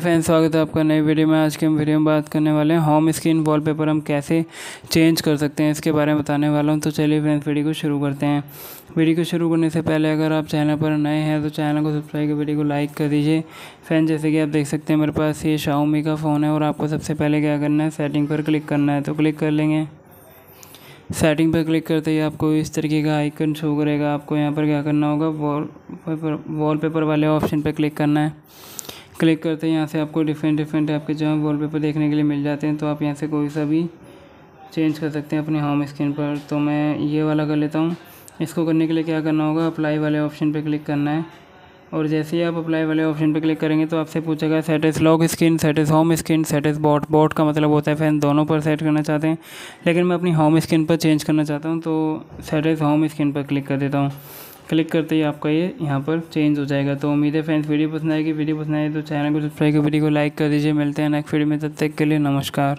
Friend स्वागत है आपका नई वीडियो में। आज के हम वीडियो में बात करने वाले हैं होम स्क्रीन वॉलपेपर हम कैसे चेंज कर सकते हैं, इसके बारे में बताने वाला हूँ। तो चलिए फ्रेंड्स, वीडियो को शुरू करते हैं। वीडियो को शुरू करने से पहले अगर आप चैनल पर नए हैं तो चैनल को सब्सक्राइब कर वीडियो को लाइक कर दीजिए। फ्रेंड जैसे कि आप देख सकते हैं, मेरे पास ये शाओमी का फ़ोन है और आपको सबसे पहले क्या करना है सेटिंग पर क्लिक करना है। तो क्लिक कर लेंगे। सेटिंग पर क्लिक करते ही आपको इस तरीके का आइकन शो करेगा। आपको यहाँ पर क्या करना होगा वॉल पेपर वॉल पेपर वाले ऑप्शन पर क्लिक करना है। क्लिक करते हैं, यहाँ से आपको डिफरेंट डिफरेंट टाइप के जो है वॉलपेपर देखने के लिए मिल जाते हैं तो आप यहाँ से कोई सा भी चेंज कर सकते हैं अपनी होम स्क्रीन पर। तो मैं ये वाला कर लेता हूँ। इसको करने के लिए क्या करना होगा अप्लाई वाले ऑप्शन पर क्लिक करना है। और जैसे ही आप अप्लाई वाले ऑप्शन पर क्लिक करेंगे तो आपसे पूछेगा set as lock screen set as home screen set as both both का मतलब होता है फ़ैन दोनों पर सेट करना चाहते हैं। लेकिन मैं अपनी होम स्क्रीन पर चेंज करना चाहता हूँ तो सेट इज़ होम स्क्रीन पर क्लिक कर देता हूँ। क्लिक करते ही आपका ये यहाँ पर चेंज हो जाएगा। तो उम्मीद है फ्रेंड्स वीडियो पसंद आएगी। वीडियो पसंद आए तो चैनल को सब्सक्राइब कर, वीडियो को लाइक कर दीजिए। मिलते हैं नेक्स्ट वीडियो में, तब तक के लिए नमस्कार।